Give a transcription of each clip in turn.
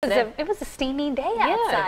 It was, a, it was a steamy day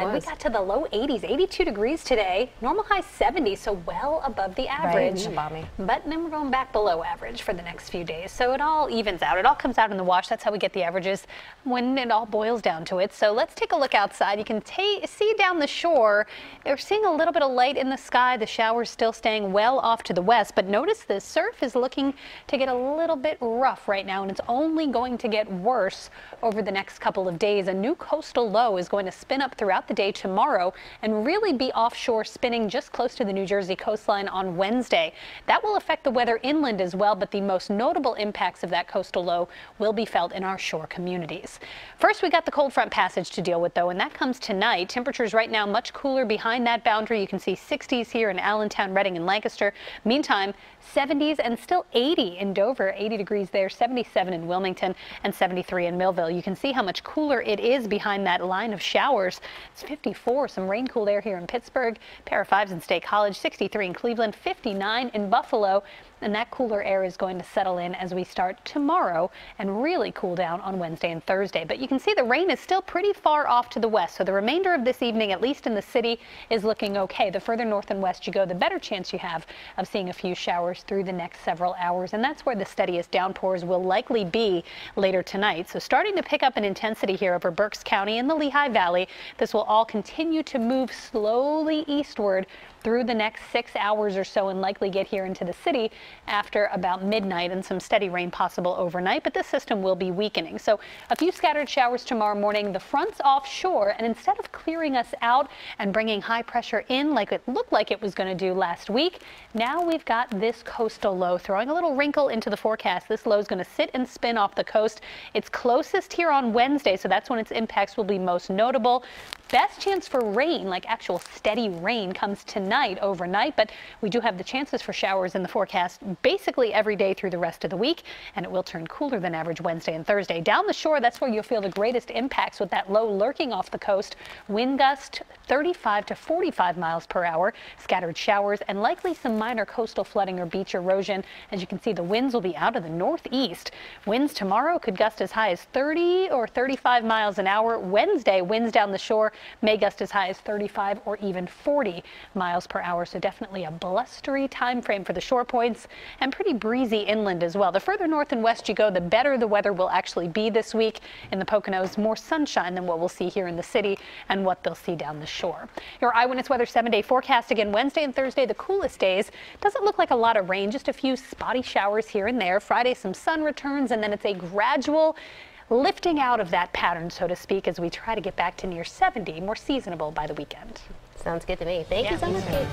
outside. we got to the low 80s, 82 degrees today. Normal high 70, so well above the average. balmy. But then we're going back below average for the next few days. So it all evens out. It all comes out in the wash. That's how we get the averages when it all boils down to it. So let's take a look outside. You can see down the shore. We're seeing a little bit of light in the sky. The showers still staying well off to the west. But notice the surf is looking to get a little bit rough right now, and it's only going to get worse over the next couple of days. A new coastal low is going to spin up throughout the day tomorrow and really be offshore spinning just close to the New Jersey coastline on Wednesday. That will affect the weather inland as well, but the most notable impacts of that coastal low will be felt in our shore communities. First, we got the cold front passage to deal with, though, and that comes tonight. Temperatures right now much cooler behind that boundary. You can see 60s here in Allentown, Reading, and Lancaster. Meantime, 70s and still 80 in Dover, 80 degrees there, 77 in Wilmington, and 73 in Millville. You can see how much cooler it is behind that line of showers. It's 54, some rain cooled air here in Pittsburgh, pair of fives in State College, 63 in Cleveland, 59 in Buffalo. And that cooler air is going to settle in as we start tomorrow and really cool down on Wednesday and Thursday. But you can see the rain is still pretty far off to the west. So the remainder of this evening, at least in the city, is looking okay. The further north and west you go, the better chance you have of seeing a few showers through the next several hours. And that's where the steadiest downpours will likely be later tonight. So starting to pick up in intensity here over Berks County and the Lehigh Valley. This will all continue to move slowly eastward through the next six hours or so and likely get here into the city after about midnight and some steady rain possible overnight. But this system will be weakening. So a few scattered showers tomorrow morning. The front's offshore and instead of clearing us out and bringing high pressure in like it looked like it was going to do last week, now we've got this coastal low throwing a little wrinkle into the forecast. This low is going to sit and spin off the coast. It's closest here on Wednesday, so that's when its impacts will be most notable. Best chance for rain, like actual steady rain, comes tonight overnight, but we do have the chances for showers in the forecast basically every day through the rest of the week, and it will turn cooler than average Wednesday and Thursday. Down the shore, that's where you'll feel the greatest impacts with that low lurking off the coast. Wind gust 35 to 45 miles per hour, scattered showers, and likely some minor coastal flooding or beach erosion. As you can see, the winds will be out of the northeast. Winds tomorrow could gust as high as 30 or 35 miles an hour. Wednesday, winds down the shore may gust as high as 35 or even 40 miles per hour. So definitely a blustery time frame for the shore points and pretty breezy inland as well. The further north and west you go, the better the weather will actually be this week in the Poconos. More sunshine than what we'll see here in the city and what they'll see down the shore. Your eyewitness weather seven day forecast again Wednesday and Thursday, the coolest days. Doesn't look like a lot of rain, just a few spotty showers here and there. Friday, some sun returns, and then it's a gradual lifting out of that pattern, so to speak, as we try to get back to near 70, more seasonable by the weekend. Sounds good to me. Thank Yeah, you so much. Kate.